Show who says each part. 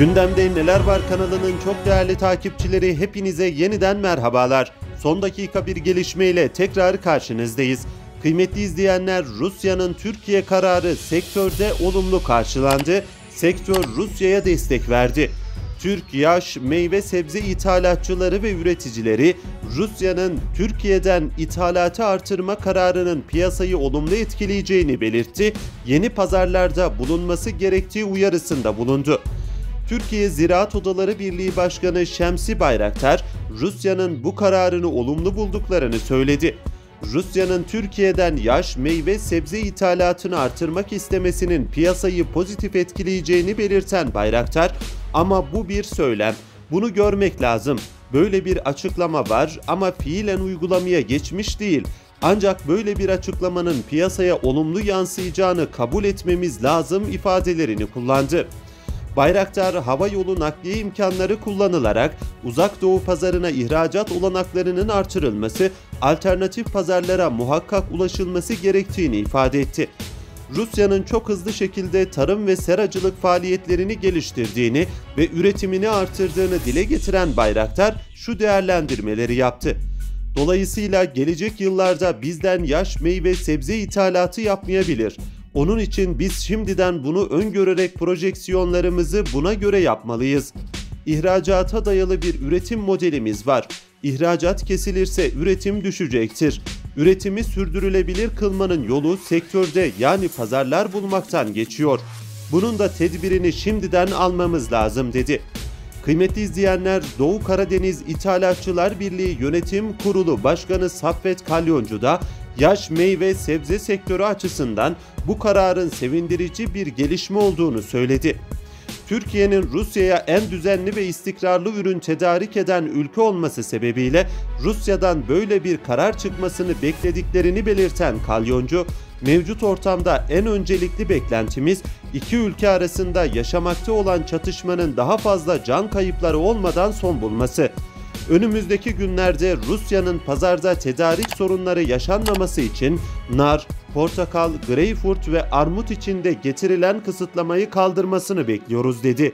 Speaker 1: Gündemde Neler Var kanalının çok değerli takipçileri hepinize yeniden merhabalar. Son dakika bir gelişmeyle tekrar karşınızdayız. Kıymetli izleyenler Rusya'nın Türkiye kararı sektörde olumlu karşılandı. Sektör Rusya'ya destek verdi. Türk yaş meyve sebze ithalatçıları ve üreticileri Rusya'nın Türkiye'den ithalatı artırma kararının piyasayı olumlu etkileyeceğini belirtti. Yeni pazarlarda bulunması gerektiği uyarısında bulundu. Türkiye Ziraat Odaları Birliği Başkanı Şemsi Bayraktar, Rusya'nın bu kararını olumlu bulduklarını söyledi. Rusya'nın Türkiye'den yaş, meyve, sebze ithalatını artırmak istemesinin piyasayı pozitif etkileyeceğini belirten Bayraktar, ama bu bir söylem. Bunu görmek lazım. Böyle bir açıklama var ama fiilen uygulamaya geçmiş değil. Ancak böyle bir açıklamanın piyasaya olumlu yansıyacağını kabul etmemiz lazım ifadelerini kullandı. Bayraktar hava yolu nakliye imkanları kullanılarak uzak doğu pazarına ihracat olanaklarının artırılması, alternatif pazarlara muhakkak ulaşılması gerektiğini ifade etti. Rusya'nın çok hızlı şekilde tarım ve seracılık faaliyetlerini geliştirdiğini ve üretimini artırdığını dile getiren Bayraktar şu değerlendirmeleri yaptı. Dolayısıyla gelecek yıllarda bizden yaş meyve sebze ithalatı yapmayabilir. Onun için biz şimdiden bunu öngörerek projeksiyonlarımızı buna göre yapmalıyız. İhracata dayalı bir üretim modelimiz var. İhracat kesilirse üretim düşecektir. Üretimi sürdürülebilir kılmanın yolu sektörde yani pazarlar bulmaktan geçiyor. Bunun da tedbirini şimdiden almamız lazım dedi. Kıymetli izleyenler Doğu Karadeniz İthalatçılar Birliği Yönetim Kurulu Başkanı Saffet Kalyoncu da yaş meyve sebze sektörü açısından bu kararın sevindirici bir gelişme olduğunu söyledi. Türkiye'nin Rusya'ya en düzenli ve istikrarlı ürün tedarik eden ülke olması sebebiyle Rusya'dan böyle bir karar çıkmasını beklediklerini belirten Kalyoncu, mevcut ortamda en öncelikli beklentimiz iki ülke arasında yaşamakta olan çatışmanın daha fazla can kayıpları olmadan son bulması. Önümüzdeki günlerde Rusya'nın pazarda tedarik sorunları yaşanmaması için nar, portakal, greyfurt ve armut içinde getirilen kısıtlamayı kaldırmasını bekliyoruz dedi.